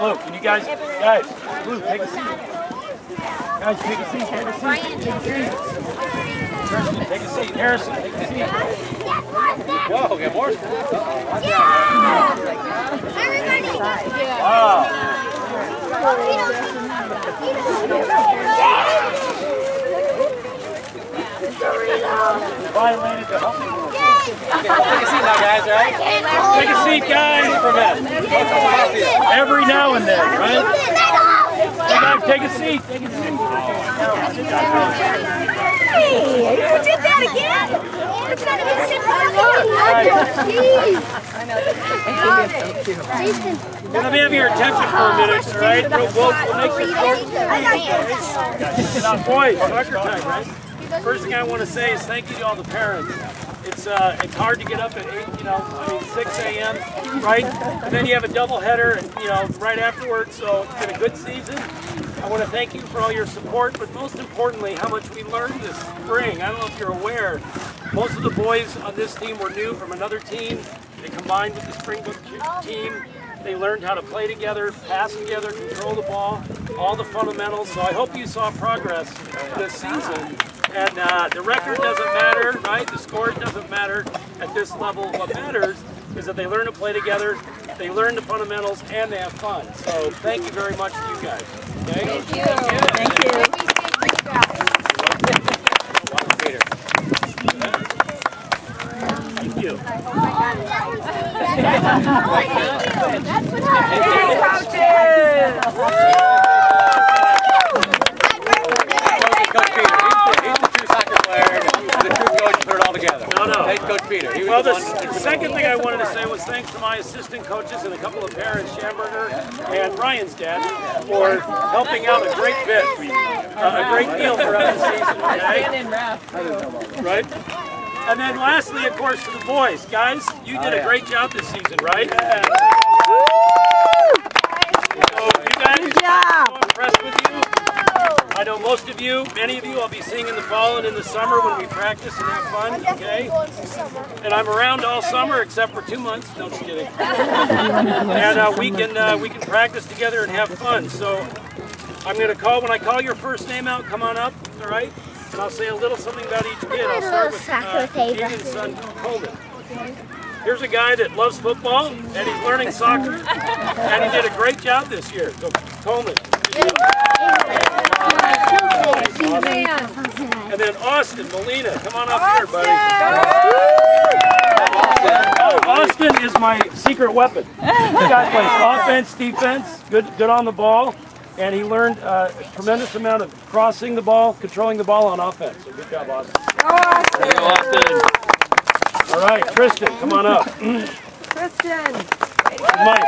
Luke, can you guys, guys, Luke, take a seat. Guys, take a seat, take a seat, take a seat. Kirsten, take a seat. Harrison, take a seat. Whoa, get more. Wow. Violated the rule. Take a seat now, guys, right? Take a seat, guys, for minute. Every now and then, right? Take a seat. Take a seat. Hey, you did that again? It's not even the same problem. Let me have your attention for a minute, all right? We'll, we'll, we'll make this short. Now, boys, soccer time, right? First thing I want to say is thank you to all the parents. It's uh, it's hard to get up at 8, you know, I mean 6 a.m., right? And then you have a double header, you know, right afterwards, so it's been a good season. I want to thank you for all your support, but most importantly, how much we learned this spring. I don't know if you're aware, most of the boys on this team were new from another team. They combined with the Springbrook team. They learned how to play together, pass together, control the ball, all the fundamentals. So I hope you saw progress this season. And uh, the record doesn't matter, right? The score doesn't matter at this level. What matters is that they learn to play together, they learn the fundamentals, and they have fun. So thank you very much to you guys. Okay? Thank you. Thank you. Thank you. Coach Peter. He's the, he's the true soccer player, and the true coach put it all together. No, no. Thank Coach Peter. He was Well, the the one that s- second thing I wanted to say was thanks to my assistant coaches and a couple of parents, Schamberger and Brian's dad, for helping out a great bit, uh, a great deal throughout the season. Okay? Right? And then lastly, of course, to the boys. Guys, you did a great job this season, right? So you guys, I'm so impressed with you. I know most of you, many of you, I'll be seeing in the fall and in the summer when we practice and have fun, okay? And I'm around all summer except for two months. No, just kidding. and uh, we can uh, we can practice together and have fun. So I'm going to call when I call your first name out. Come on up, all right? And I'll say a little something about each kid. I'll start with uh, Keegan's son Coleman. Here's a guy that loves football and he's learning soccer, and he did a great job this year. So Coleman. And then Austin Molina, come on up here, buddy. Oh, Austin is my secret weapon. This guy plays offense, defense, good, good on the ball, and he learned uh, a tremendous amount of crossing the ball, controlling the ball on offense. So good job, Austin. Hey, Austin. All right, Tristan, come on up. Kristen. My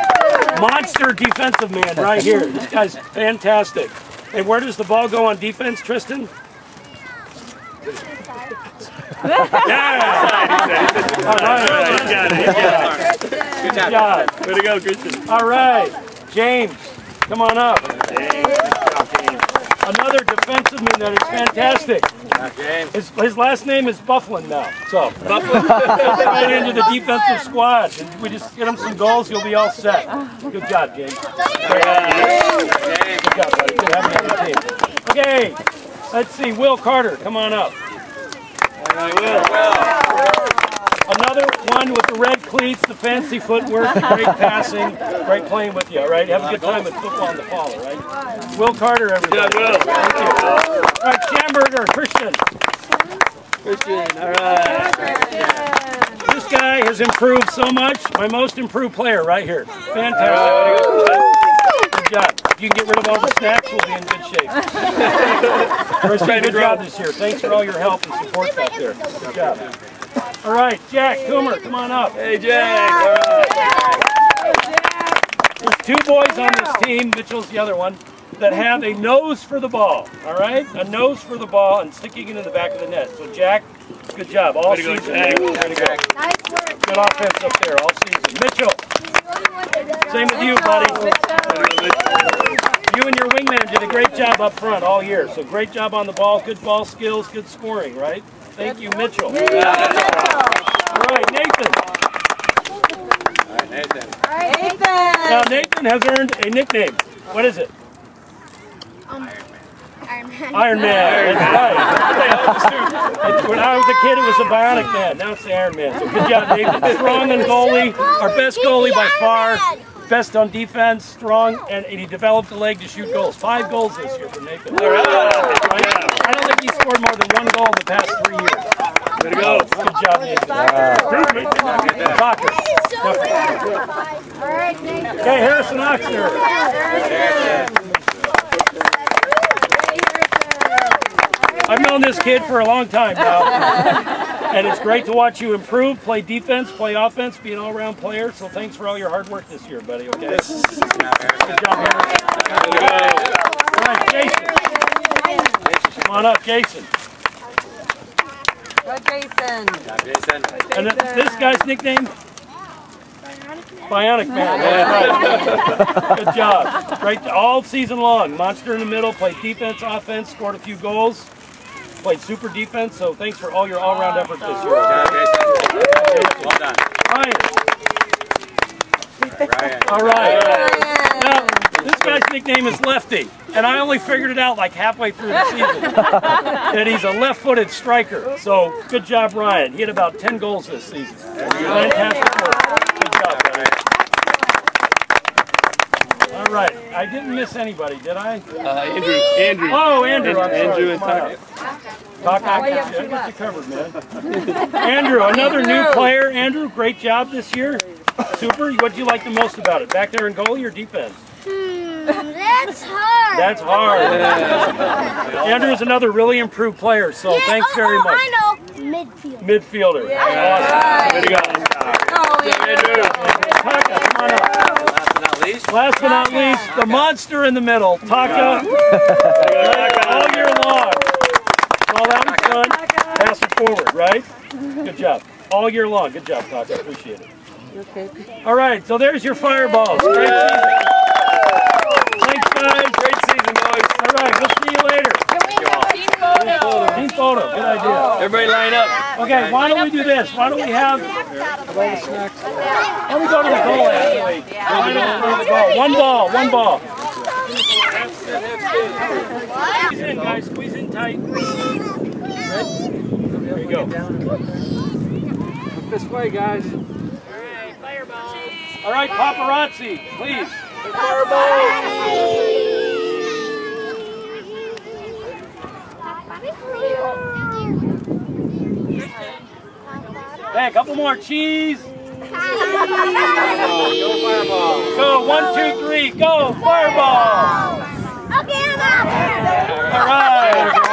monster defensive man right here. This guy's fantastic. Hey, where does the ball go on defense, Tristan? Yeah! All right. He's got it. Got it. Good job. Way to go, Christian. All right. James, come on up. Another defenseman that is fantastic. His, his last name is Bufflin now. So, Bufflin right into the defensive squad. And we just get him some goals, he'll be all set. Good job, James. Good job, buddy. Good having you on the team. Okay, let's see. Will Carter, come on up. Another one with the red cleats, the fancy footwork, great passing, great playing with you, all right? Have a good time with football in the fall, all right? Will Carter, everybody. Will. Thank you. All right, Schamberger, Christian. Christian, all right. This guy has improved so much. My most improved player right here. Fantastic. Good job. If you can get rid of all the snacks, we'll be in good shape. Christian, good job this year. Thanks for all your help and support back there. Good job. All right, Jack Coomer, come on up. Hey, Jack. All right. There's two boys on this team, Mitchell's the other one, that have a nose for the ball, all right? A nose for the ball and sticking it in the back of the net. So, Jack, good job all season. Way to go. Good offense up there all season. Mitchell, same with you, buddy. You and your wingman did a great job up front all year. So, great job on the ball, good ball skills, good scoring, right? Thank you, Mitchell. All right, Nathan. Nathan. Nathan. Now Nathan has earned a nickname. What is it? Iron Man. Iron Man. That's right. when I was a kid, it was the Bionic Man. Now it's the Iron Man. So good job, Nathan. Strong and goalie. Our best goalie by far. Best on defense, strong, and, and he developed the leg to shoot goals. Five goals this year for Nathan. All right. I don't think he scored more than one goal in the past three years. Way to go. Good job, Nathan. Soccer. All right, Nathan. Okay, Harrison Oxner. I've known this kid for a long time now. and it's great to watch you improve, play defense, play offense, be an all-around player. So thanks for all your hard work this year, buddy, okay? Good job, Harrison. All right, Jason. Come on up, Jason. Go Jason. Jason. And this guy's nickname? Bionic Man. Yeah, right. Good job. Right all season long. Monster in the middle, played defense, offense, scored a few goals, played super defense. So thanks for all your all-round efforts this year. Well done. Ryan. Ryan. All right. Ryan. Now, this guy's nickname is Lefty, and I only figured it out like halfway through the season. that he's a left-footed striker. So good job, Ryan. He had about 10 goals this season. Fantastic work. Good job, buddy. All right. I didn't miss anybody, did I? Uh, Andrew, Andrew. Oh, Andrew. I'm sorry. Andrew and Tucker. Up. Tucker, I got you. I got you covered, man. Andrew, another new player. Andrew, great job this year. Super. What do you like the most about it? Back there in goalie or defense? Hmm, that's hard. That's hard. Andrew is another really improved player, so Yeah, thanks oh, very oh, much. I know. Midfield. Midfielder. Awesome. Way to go. Oh, yeah. Tucker, come on up. Last but not least, Last but not least, the monster in the middle, Tucker. All year long. All that was fun. Pass it forward, right? Good job. All year long. Good job, Tucker. Appreciate it. Okay. All right, so there's your fireballs. Great season. Thanks, guys. Great season, boys. All right, we'll see you later. Team photo. Deep photo. Good idea. Everybody line up. Okay, why don't we do this? Why don't we have? Why don't we go to the goal actually? Why don't we go to the goal? One ball. One ball. Squeeze in, guys. Squeeze in tight. Good. There you go. Look this way, guys. All right, fireball. All right, paparazzi, please. Fireball. Hey, a couple more cheese. go fireball. Go one, two, three. Go fireball. Okay, I'm out. All right.